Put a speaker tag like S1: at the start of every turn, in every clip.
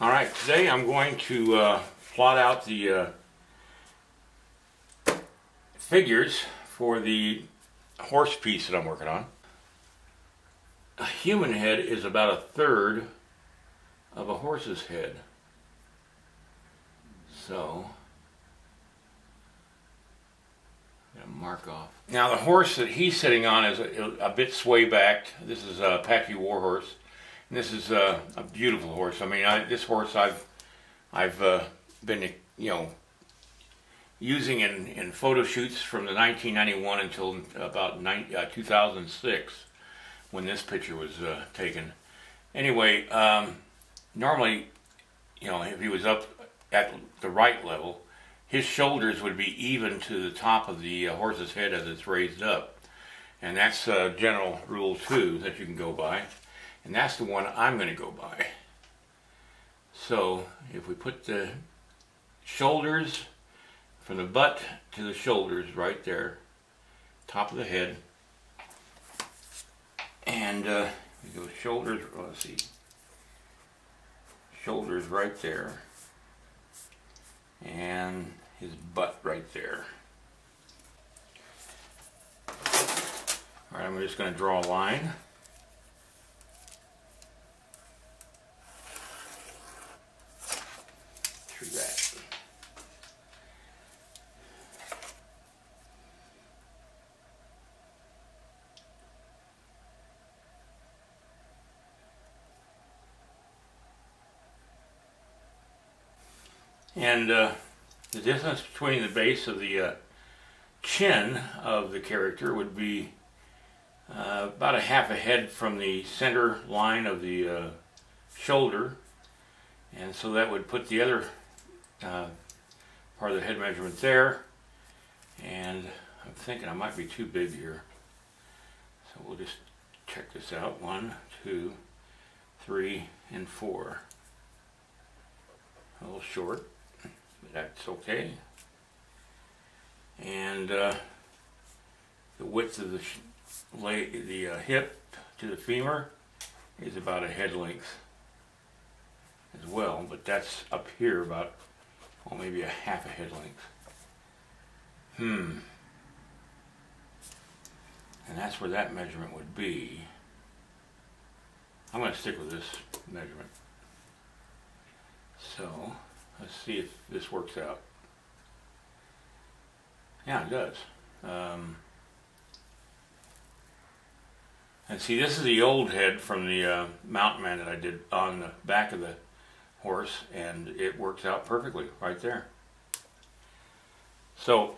S1: All right, today I'm going to uh, plot out the uh, figures for the horse piece that I'm working on. A human head is about a third of a horse's head. So, I'm gonna mark off. Now the horse that he's sitting on is a, a bit sway backed. This is a Apache Warhorse. And this is a, a beautiful horse. I mean, I, this horse I've I've uh, been you know using in, in photo shoots from the 1991 until about 90, uh, 2006 when this picture was uh, taken. Anyway, um, normally, you know, if he was up at the right level, his shoulders would be even to the top of the uh, horse's head as it's raised up. And that's a general rule too that you can go by. And that's the one I'm going to go by. So if we put the shoulders from the butt to the shoulders right there, top of the head, and uh, we go shoulders, oh, let's see, shoulders right there, and his butt right there. All right, I'm just going to draw a line. through that. And uh, the distance between the base of the uh, chin of the character would be uh, about a half a head from the center line of the uh, shoulder. And so that would put the other uh, part of the head measurement there. And I'm thinking I might be too big here. So we'll just check this out. One, two, three, and four. A little short, that's okay. And uh, the width of the the uh, hip to the femur is about a head length as well, but that's up here about well, maybe a half a head length. Hmm. And that's where that measurement would be. I'm going to stick with this measurement. So, let's see if this works out. Yeah, it does. Um, and see, this is the old head from the uh, mountain man that I did on the back of the horse and it works out perfectly right there. So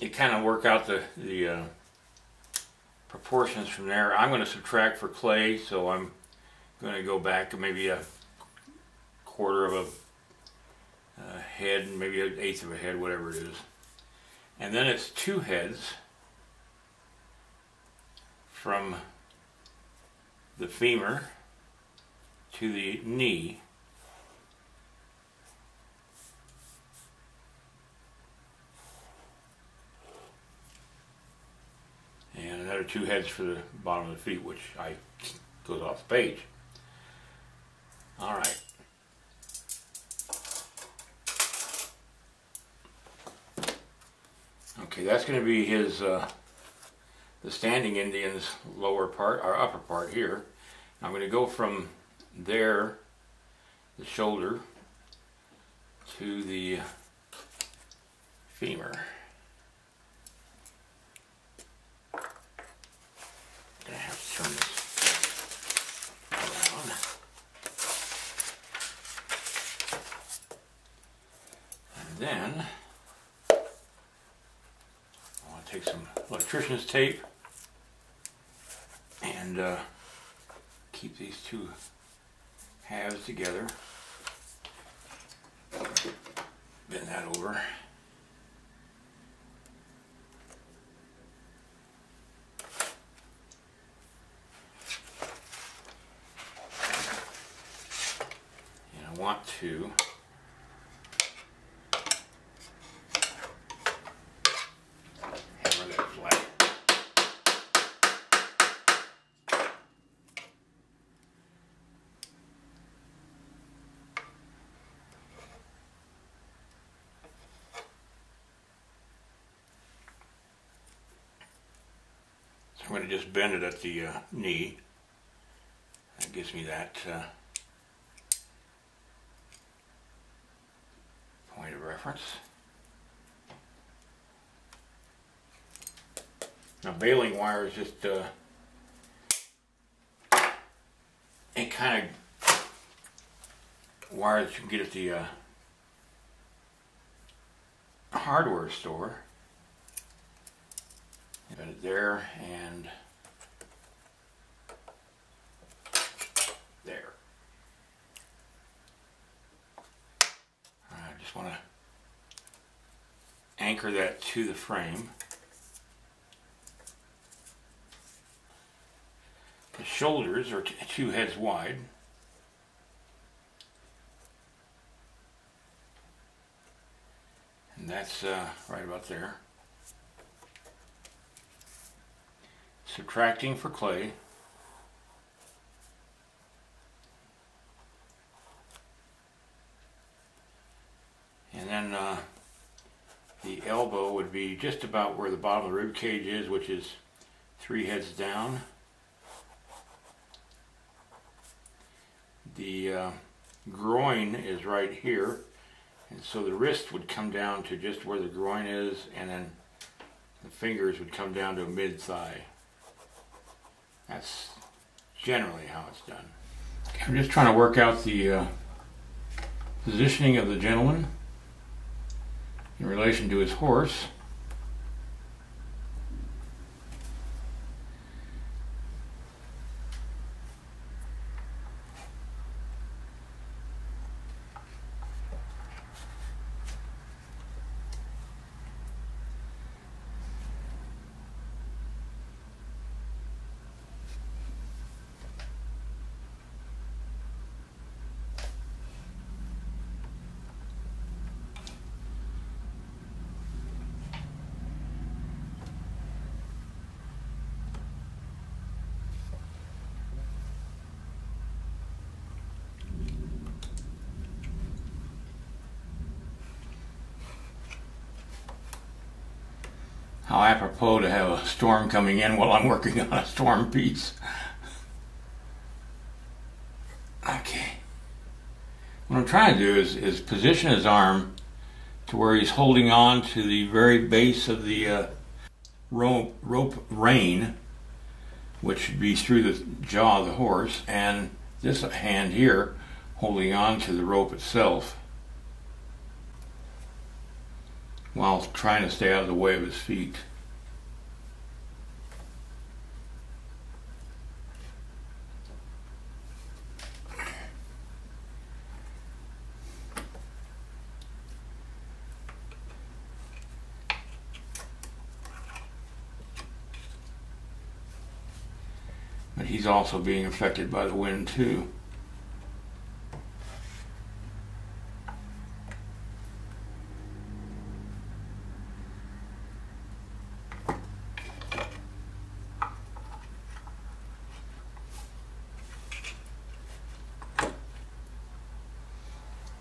S1: you kind of work out the, the uh, proportions from there. I'm going to subtract for clay so I'm going to go back maybe a quarter of a, a head, maybe an eighth of a head, whatever it is. And then it's two heads from the femur to the knee And another two heads for the bottom of the feet, which I goes off the page. All right. That's going to be his, uh, the standing Indian's lower part, or upper part here. I'm going to go from there, the shoulder, to the femur. then I want to take tape and uh, keep these two halves together. Bend that over. And I want to I'm going to just bend it at the uh, knee. That gives me that uh, point of reference. Now baling wire is just uh, a kind of wire that you can get at the uh, hardware store. It there and there. I just want to anchor that to the frame. The shoulders are two heads wide. And that's uh, right about there. Subtracting for clay. And then uh, the elbow would be just about where the bottom of the rib cage is, which is three heads down. The uh, groin is right here, and so the wrist would come down to just where the groin is, and then the fingers would come down to mid-thigh. That's generally how it's done. I'm just trying to work out the uh, positioning of the gentleman in relation to his horse. How apropos to have a storm coming in while I'm working on a storm piece. Okay. What I'm trying to do is, is position his arm to where he's holding on to the very base of the uh, rope, rope rein, which would be through the jaw of the horse, and this hand here holding on to the rope itself. While trying to stay out of the way of his feet. But he's also being affected by the wind too.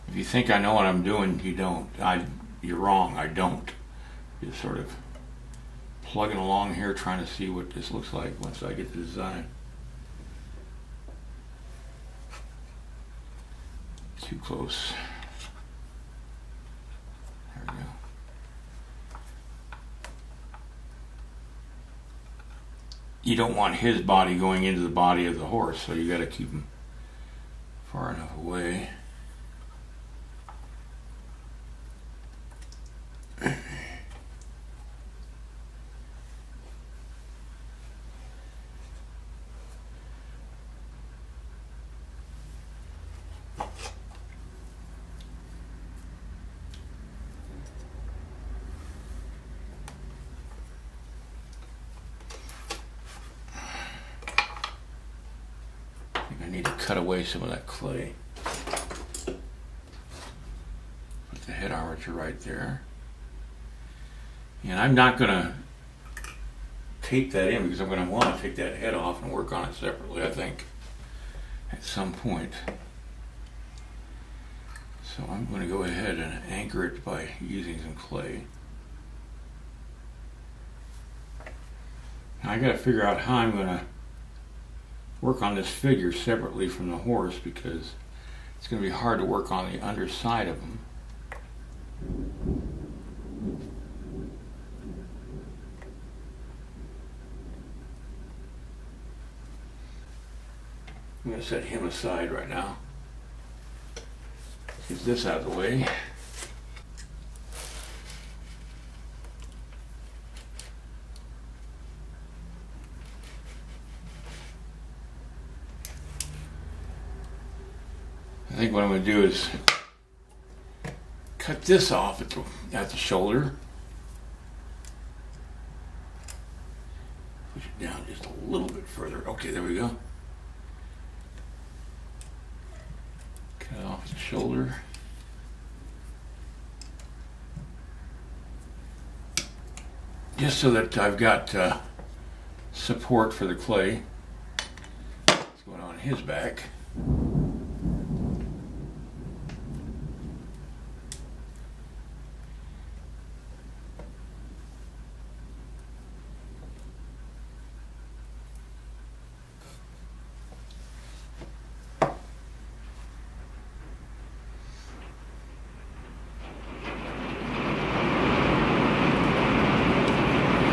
S1: If you think I know what I'm doing, you don't. I, you're wrong. I don't. Just sort of plugging along here, trying to see what this looks like once I get the design. Too close. There we go. You don't want his body going into the body of the horse, so you got to keep him far enough away. I need to cut away some of that clay. Put the head armature right there. And I'm not going to tape that in because I'm going to want to take that head off and work on it separately, I think, at some point. So I'm going to go ahead and anchor it by using some clay. I got to figure out how I'm going to work on this figure separately from the horse because it's going to be hard to work on the underside of them. I'm going to set him aside right now. Get this out of the way. Think what I'm going to do is cut this off at the, at the shoulder. Push it down just a little bit further. Okay, there we go. Cut off the shoulder. Just so that I've got uh, support for the clay. What's going on his back.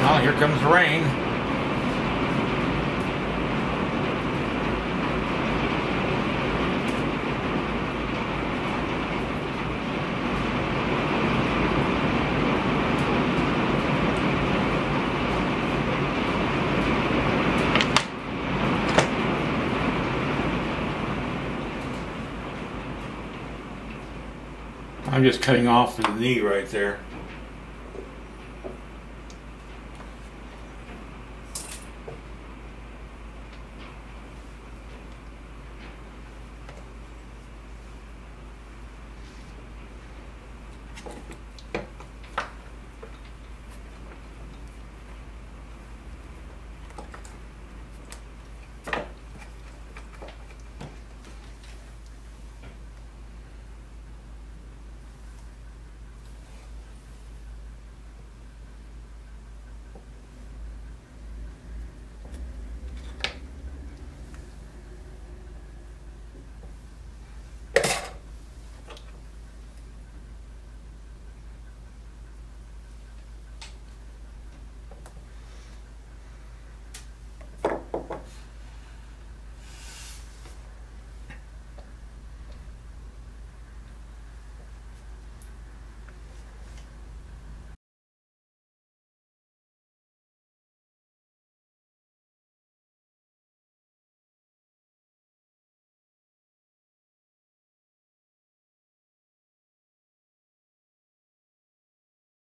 S1: Well, here comes rain. I'm just cutting off the knee right there.